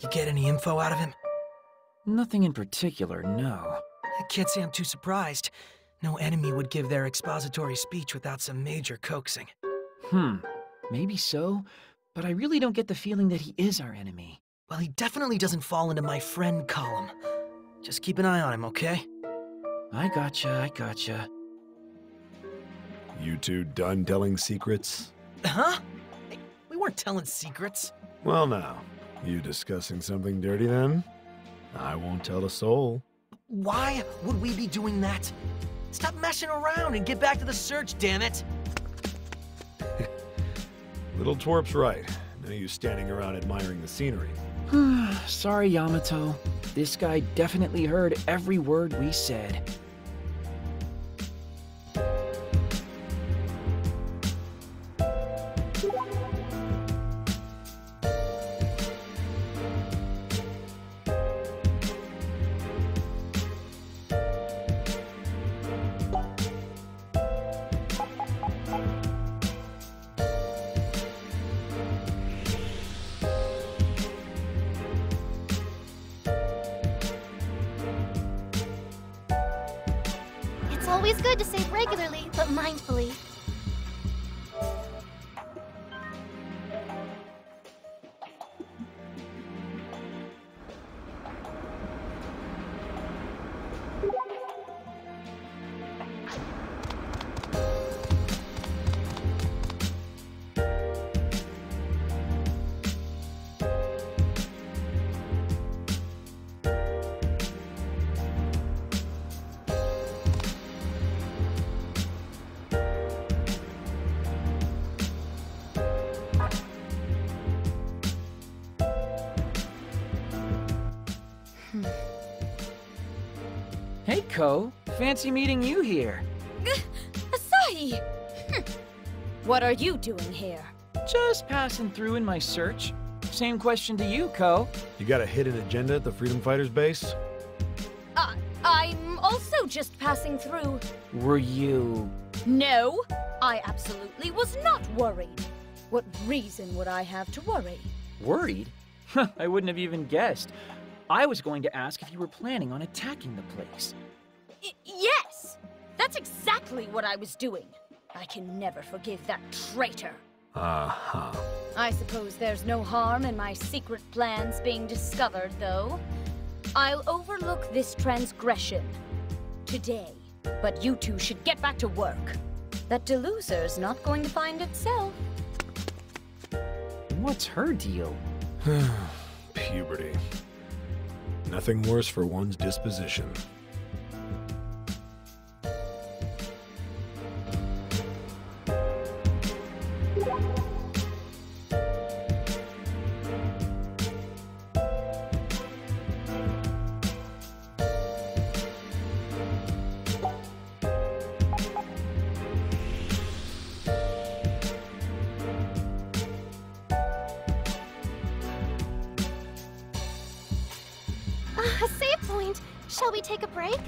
You get any info out of him? Nothing in particular, no. I can't say I'm too surprised. No enemy would give their expository speech without some major coaxing. Hmm, maybe so, but I really don't get the feeling that he is our enemy. Well, he definitely doesn't fall into my friend column. Just keep an eye on him, okay? I gotcha, I gotcha. You two done telling secrets? Huh? We weren't telling secrets. Well, now, you discussing something dirty then? I won't tell a soul. Why would we be doing that? Stop messing around and get back to the search, damn it! Little twerp's right. No use standing around admiring the scenery. Sorry, Yamato. This guy definitely heard every word we said. Always good to save regularly, but mindfully. Ko. Fancy meeting you here. Asahi! Hm. What are you doing here? Just passing through in my search. Same question to you, Ko. You got a hidden agenda at the Freedom Fighters base? Uh, I'm also just passing through. Were you... No, I absolutely was not worried. What reason would I have to worry? worried? I wouldn't have even guessed. I was going to ask if you were planning on attacking the place. Y- yes! That's exactly what I was doing. I can never forgive that traitor. Uh-huh. I suppose there's no harm in my secret plans being discovered, though. I'll overlook this transgression today, but you two should get back to work. That deluser's not going to find itself. What's her deal? Puberty. Nothing worse for one's disposition. A save point. Shall we take a break?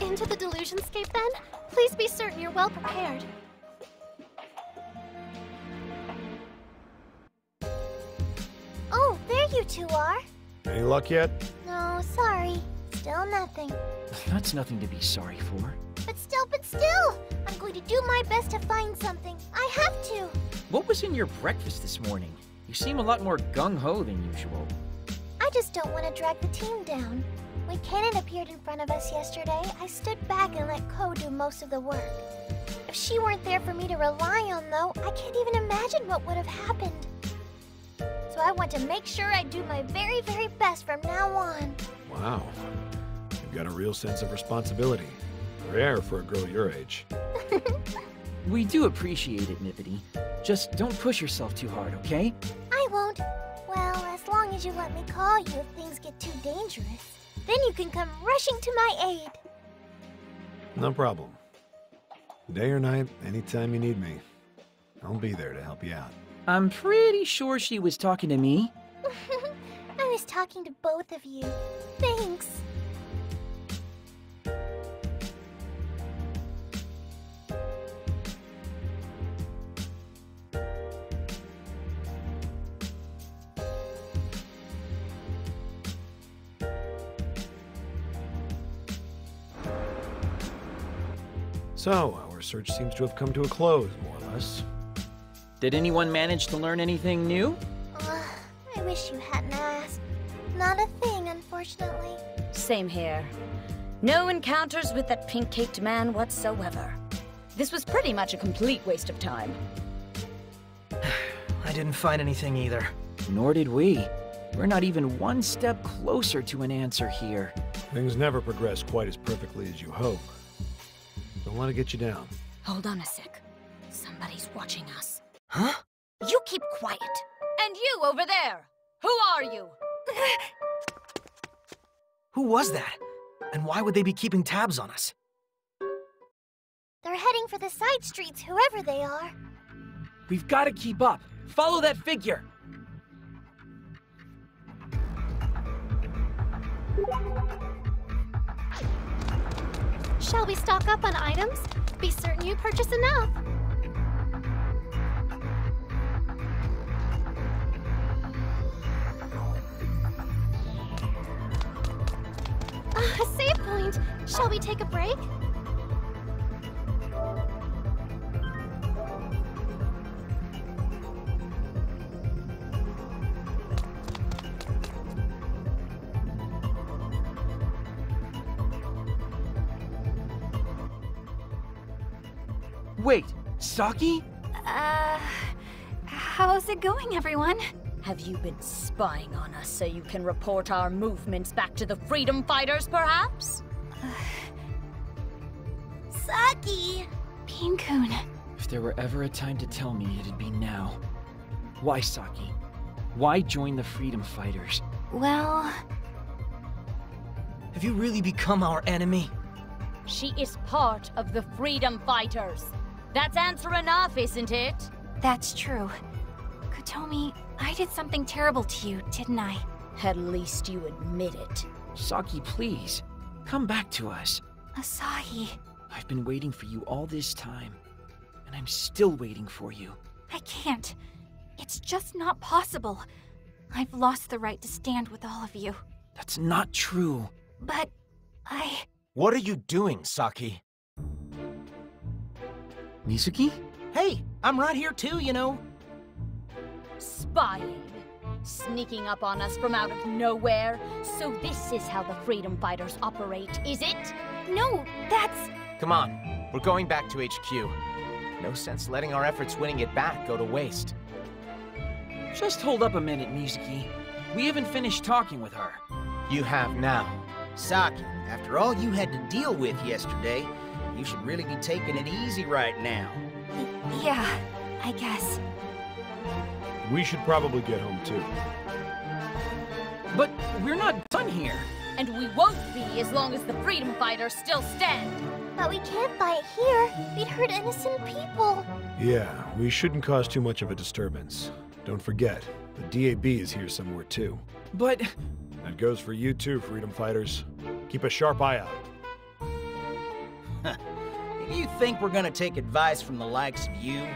Into the delusionscape then? Please be certain you're well prepared. Oh, there you two are. Any luck yet? No, sorry. Still nothing. That's nothing to be sorry for. But still, but still! I'm going to do my best to find something. I have to. What was in your breakfast this morning? You seem a lot more gung-ho than usual. I just don't want to drag the team down. When Cannon appeared in front of us yesterday, I stood back and let Ko do most of the work. If she weren't there for me to rely on, though, I can't even imagine what would have happened. So I want to make sure I do my very, very best from now on. Wow. You've got a real sense of responsibility. Rare for a girl your age. We do appreciate it, Nippity. Just don't push yourself too hard, okay? I won't. Well, as long as you let me call you if things get too dangerous. Then you can come rushing to my aid. No problem. Day or night, anytime you need me. I'll be there to help you out. I'm pretty sure she was talking to me. I was talking to both of you. Thanks. So, our search seems to have come to a close, more or less. Did anyone manage to learn anything new? Ugh, I wish you hadn't asked. Not a thing, unfortunately. Same here. No encounters with that pink-caked man whatsoever. This was pretty much a complete waste of time. I didn't find anything either. Nor did we. We're not even one step closer to an answer here. Things never progress quite as perfectly as you hope. Don't let it get you down. Hold on a sec. Somebody's watching us. Huh? You keep quiet. And you over there! Who are you? Who was that? And why would they be keeping tabs on us? They're heading for the side streets, whoever they are. We've got to keep up. Follow that figure. Shall we stock up on items? Be certain you purchase enough. Ah, a save point. Shall we take a break? Wait, Saki? Uh, how's it going, everyone? Have you been spying on us so you can report our movements back to the freedom fighters, perhaps? Saki! Pinkun. If there were ever a time to tell me, it'd be now. Why, Saki? Why join the freedom fighters? Well, Have you really become our enemy? She is part of the freedom fighters. That's answer enough, isn't it? that's true. Kotomi, I did something terrible to you, didn't I? At least you admit it. Saki, please. Come back to us. Asahi, I've been waiting for you all this time. And I'm still waiting for you. I can't. It's just not possible. I've lost the right to stand with all of you. That's not true. But I. What are you doing, Saki? Mizuki? Hey, I'm right here too, you know. Spying. Sneaking up on us from out of nowhere. So this is how the freedom fighters operate, is it? No, that's. Come on, we're going back to HQ. No sense letting our efforts winning it back go to waste. Just hold up a minute, Mizuki. We haven't finished talking with her. You have now. Saki, after all you had to deal with yesterday, you should really be taking it easy right now. Yeah, I guess. We should probably get home too. But we're not done here. And we won't be as long as the freedom fighters still stand. But we can't fight here. We'd hurt innocent people. Yeah, we shouldn't cause too much of a disturbance. Don't forget, the DAB is here somewhere too. But That goes for you too, freedom fighters. Keep a sharp eye out. If you think we're gonna take advice from the likes of you,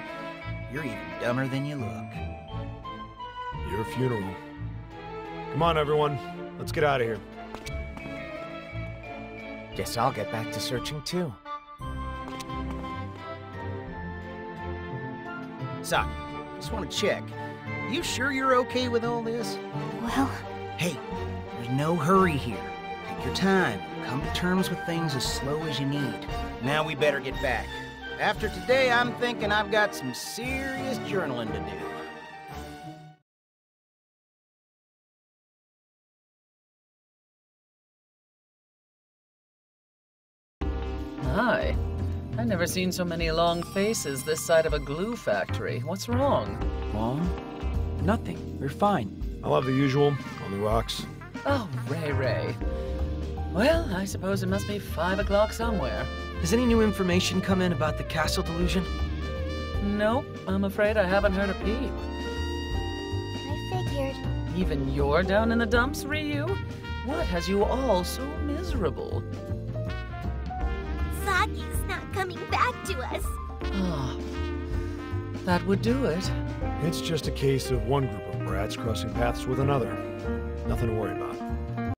you're even dumber than you look. Your funeral. Come on, everyone. Let's get out of here. Guess I'll get back to searching too. Saki, just want to check. You sure you're okay with all this? Well, Hey, there's no hurry here. Take your time. Come to terms with things as slow as you need. Now we better get back. After today, I'm thinking I've got some serious journaling to do. Hi. I've never seen so many long faces this side of a glue factory. What's wrong? Mom? Nothing. We're fine. I'll have the usual on the rocks. Oh, Ray Ray. Well, I suppose it must be five o'clock somewhere. Has any new information come in about the castle delusion? Nope, I'm afraid I haven't heard a peep. I figured. Even you're down in the dumps, Ryu? What has you all so miserable? Saki's not coming back to us. Ah, that would do it. It's just a case of one group of brats crossing paths with another. Nothing to worry about.